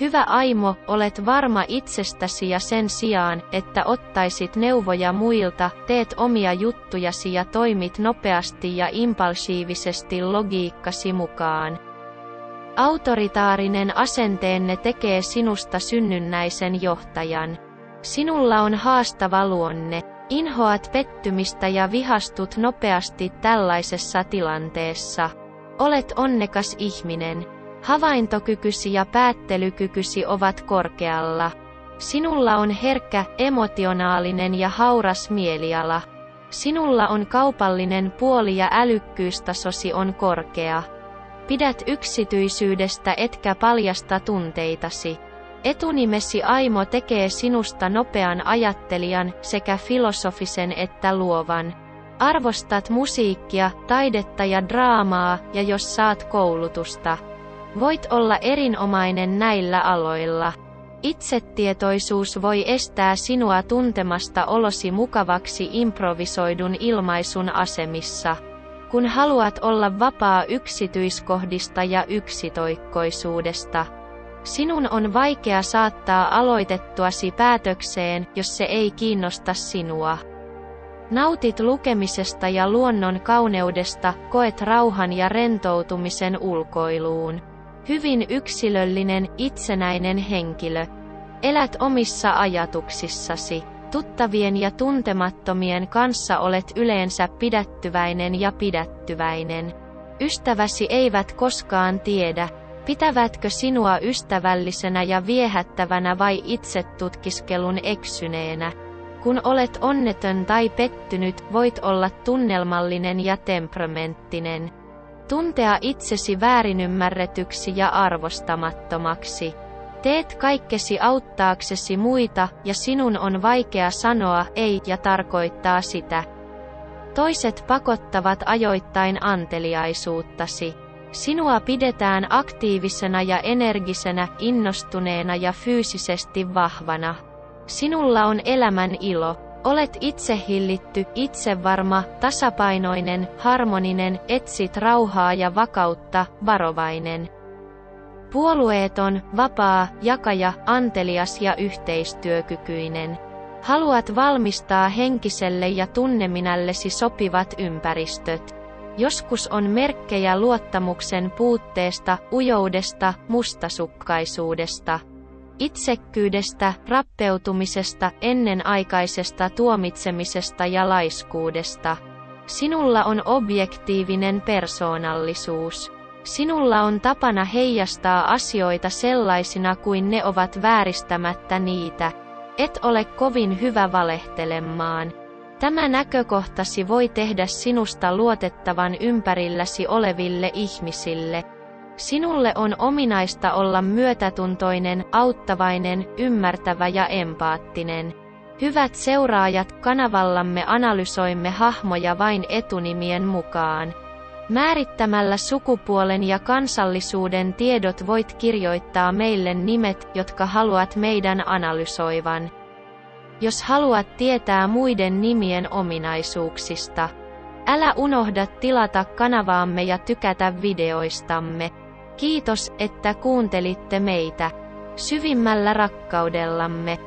Hyvä Aimo, olet varma itsestäsi ja sen sijaan, että ottaisit neuvoja muilta, teet omia juttujasi ja toimit nopeasti ja impulsiivisesti logiikkasi mukaan. Autoritaarinen asenteenne tekee sinusta synnynnäisen johtajan. Sinulla on haastava luonne. Inhoat pettymistä ja vihastut nopeasti tällaisessa tilanteessa. Olet onnekas ihminen. Havaintokykysi ja päättelykykysi ovat korkealla. Sinulla on herkkä, emotionaalinen ja hauras mieliala. Sinulla on kaupallinen puoli ja älykkyystasosi on korkea. Pidät yksityisyydestä etkä paljasta tunteitasi. Etunimesi Aimo tekee sinusta nopean ajattelijan, sekä filosofisen että luovan. Arvostat musiikkia, taidetta ja draamaa, ja jos saat koulutusta, voit olla erinomainen näillä aloilla. Itsetietoisuus voi estää sinua tuntemasta olosi mukavaksi improvisoidun ilmaisun asemissa. Kun haluat olla vapaa yksityiskohdista ja yksitoikkoisuudesta, sinun on vaikea saattaa aloitettuasi päätökseen, jos se ei kiinnosta sinua. Nautit lukemisesta ja luonnon kauneudesta, koet rauhan ja rentoutumisen ulkoiluun. Hyvin yksilöllinen, itsenäinen henkilö. Elät omissa ajatuksissasi. Tuttavien ja tuntemattomien kanssa olet yleensä pidättyväinen ja pidättyväinen. Ystäväsi eivät koskaan tiedä, pitävätkö sinua ystävällisenä ja viehättävänä vai itse tutkiskelun eksyneenä. Kun olet onneton tai pettynyt, voit olla tunnelmallinen ja temperamenttinen. Tuntea itsesi väärinymmärretyksi ja arvostamattomaksi. Teet kaikkesi auttaaksesi muita, ja sinun on vaikea sanoa ei ja tarkoittaa sitä. Toiset pakottavat ajoittain anteliaisuuttasi. Sinua pidetään aktiivisena ja energisenä, innostuneena ja fyysisesti vahvana. Sinulla on elämän ilo. Olet itsehillitty, itsevarma, tasapainoinen, harmoninen, etsit rauhaa ja vakautta, varovainen. Puolueeton, vapaa, jakaja, antelias ja yhteistyökykyinen. Haluat valmistaa henkiselle ja tunneminällesi sopivat ympäristöt. Joskus on merkkejä luottamuksen puutteesta, ujoudesta, mustasukkaisuudesta itsekkyydestä, rappeutumisesta, ennenaikaisesta tuomitsemisesta ja laiskuudesta. Sinulla on objektiivinen persoonallisuus. Sinulla on tapana heijastaa asioita sellaisina kuin ne ovat vääristämättä niitä. Et ole kovin hyvä valehtelemaan. Tämä näkökohtasi voi tehdä sinusta luotettavan ympärilläsi oleville ihmisille. Sinulle on ominaista olla myötätuntoinen, auttavainen, ymmärtävä ja empaattinen. Hyvät seuraajat, kanavallamme analysoimme hahmoja vain etunimien mukaan. Määrittämällä sukupuolen ja kansallisuuden tiedot voit kirjoittaa meille nimet, jotka haluat meidän analysoivan. Jos haluat tietää muiden nimien ominaisuuksista, älä unohda tilata kanavaamme ja tykätä videoistamme. Kiitos, että kuuntelitte meitä. Syvimmällä rakkaudellamme.